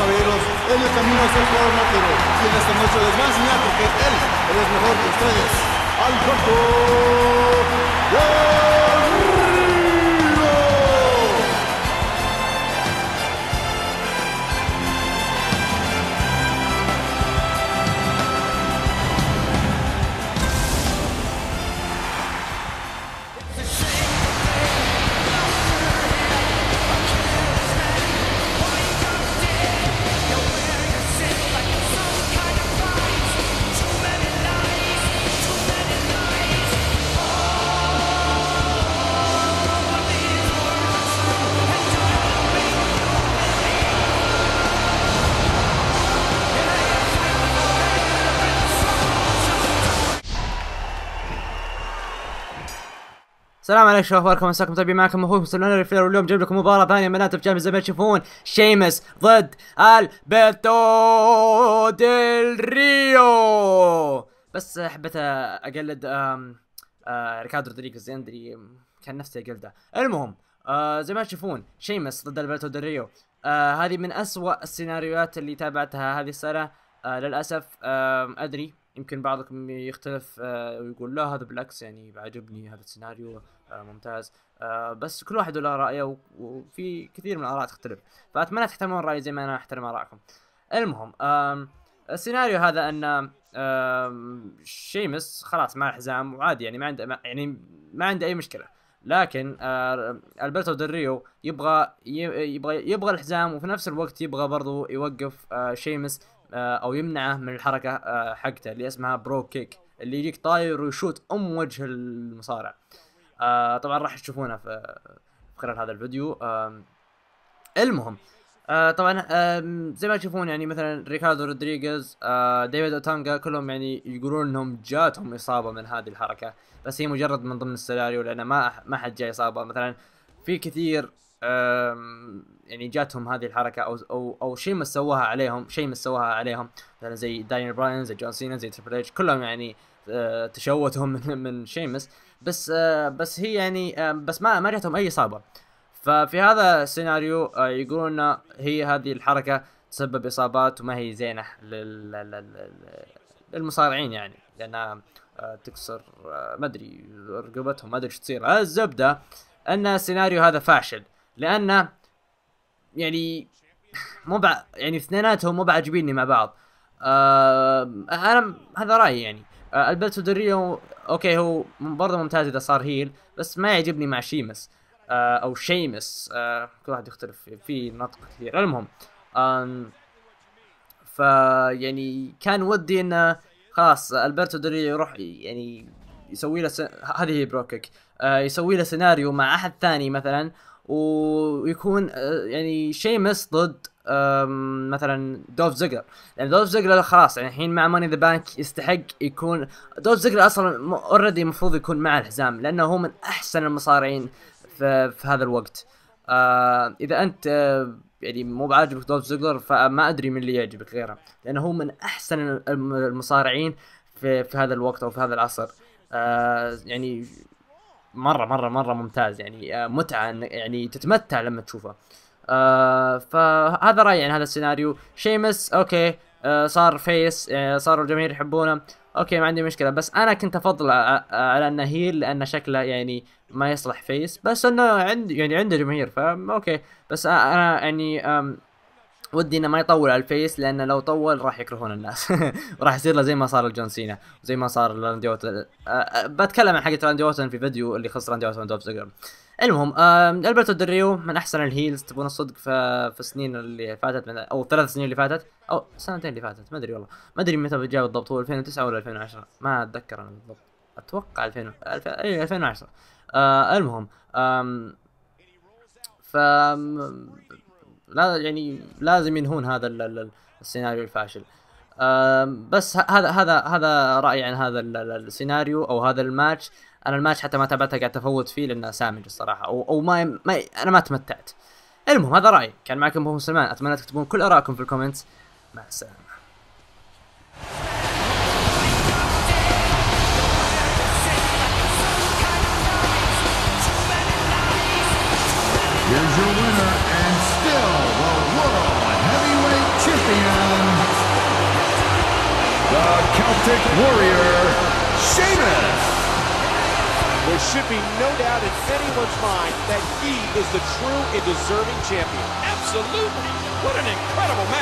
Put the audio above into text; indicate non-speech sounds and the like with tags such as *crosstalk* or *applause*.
en el camino hacia el corno, pero y en esta noche les va a enseñar porque él, él es mejor que ustedes. Alberto Del السلام عليكم شو أخباركم؟ مساكم طيبين معكم اخوكم سلمان ال reviewer واليوم جايب لكم مباراة ثانية من Night of Champions زي ما تشوفون. شيمس ضد ألبرتو ديل ريو. بس حبيت أقلد آه ريكاردو رودريغيز أدري كان نفسي أقلده. المهم آه زي ما تشوفون شيمس ضد ألبرتو ديل ريو. آه هذه من أسوأ السيناريوهات اللي تابعتها هذه السنة. آه للأسف أدري يمكن بعضكم يختلف آه ويقول لا هذا بالعكس يعني عجبني هذا السيناريو آه ممتاز. آه بس كل واحد له رأيه وفي كثير من الآراء تختلف. فأتمنى تحترمون رأيي زي ما أنا أحترم آرائكم. المهم السيناريو هذا أن شيمس خلاص مع الحزام وعادي يعني ما عنده يعني ما عنده أي مشكلة. لكن ألبرتو ديل ريو يبغى يبغى يبغى الحزام وفي نفس الوقت يبغى برضو يوقف شيمس أو يمنعه من الحركة آه حقته اللي اسمها Brogue Kick اللي يجيك طاير ويشوت أم وجه المصارع. آه طبعا راح تشوفونه في خلال هذا الفيديو. المهم آه طبعا زي ما تشوفون يعني مثلا ريكاردو رودريغيز آه ديفيد أوتانغا كلهم يعني يقولون إنهم جاتهم إصابة من هذه الحركة. بس هي مجرد من ضمن السيناريو لأن ما ما حد جاي إصابة. مثلا في كثير يعني جاتهم هذه الحركة أو أو أو شيء ما سواها عليهم شيء ما سواها عليهم. مثلا زي دانيال براين زي جون سينا زي تريبل اتش كلهم يعني آه، تشوتهم من من شيمس بس آه، بس هي يعني آه، بس ما ما جاتهم أي إصابة. ففي هذا السيناريو يقولون هي هذه الحركة تسبب إصابات وما هي زينة لل- لل- لل- للمصارعين يعني. آه، تكسر ما أدري رقبتهم ما أدري إيش تصير. الزبدة أن السيناريو هذا فاشل. لأنه يعني مو بع... يعني اثنيناتهم مو بعاجبيني مع بعض. آه أنا هذا رأيي يعني. آه ألبرتو ديل ريو okay هو برضه ممتاز إذا صار heel بس ما يعجبني مع شيمس آه أو شيمس. آه كل واحد يختلف في نطق كثير. المهم آم ف يعني كان ودي إنه خلاص ألبرتو ديل ريو يروح يعني يسوي له س... هذه هي Brogue Kick آه يسوي له سيناريو مع أحد ثاني مثلا ويكون آه، يعني شيمس ضد مثلا دولف زيجلر. لأن دولف زيجلر خلاص يعني الحين مع money in the bank يستحق يكون دولف زيجلر أصلا already المفروض يكون مع الحزام لأنه هو من أحسن المصارعين في, في هذا الوقت. آه إذا أنت آه، يعني مو بعاجبك دولف زيجلر فما أدري من اللي يعجبك غيره لأنه هو من أحسن الم- المصارعين في في هذا الوقت أو في هذا العصر. آه يعني مرة مرة مرة ممتاز يعني آه، متعة يعني تتمتع لما تشوفه. آه فهذا رأيي عن هذا السيناريو. شيمس okay آه صار face آه صاروا الجماهير يحبونه. okay ما عندي مشكلة. بس أنا كنت أفضل على إنه heel لأن شكله يعني ما يصلح face بس إنه عندي يعني عنده جماهير فا okay بس أنا يعني ودي إنه ما يطول على ال face لأنه لو طول راح يكرهون الناس. *laughs* وراح يصير له زي ما صار لجون سينا وزي ما صار راندي اورتن أه، أه، بتكلم عن حقة راندي اورتن في فيديو اللي خص راندي اورتن ودولف زيجلر المهم آم، ألبرتو دل ريو من أحسن ال heels تبون الصدق في السنين اللي فاتت من أو ثلاث سنين اللي فاتت أو سنتين اللي فاتت ما أدري والله. ما أدري متى جاء بالضبط هو 2009 ولا 2010 ما أتذكر أنا بالضبط. أتوقع 2000 الف- اي 2010 آه المهم ف لا يعني لازم ينهون هذا ال- ال- السيناريو الفاشل. بس هذا هذا هذا رأيي عن هذا ال- ال- السيناريو أو هذا الماتش. أنا الماتش حتى ما تابعته قاعد أفوت فيه لأنه سامج الصراحة أو أو ما, ما أنا ما تمتعت. المهم هذا رأيي. كان معكم أبو سلمان. أتمنى تكتبون كل آرائكم في ال comments. مع السلامة. Here's the Celtic Warrior, Sheamus. There should be no doubt in anyone's mind that he is the true and deserving champion. Absolutely. What an incredible match.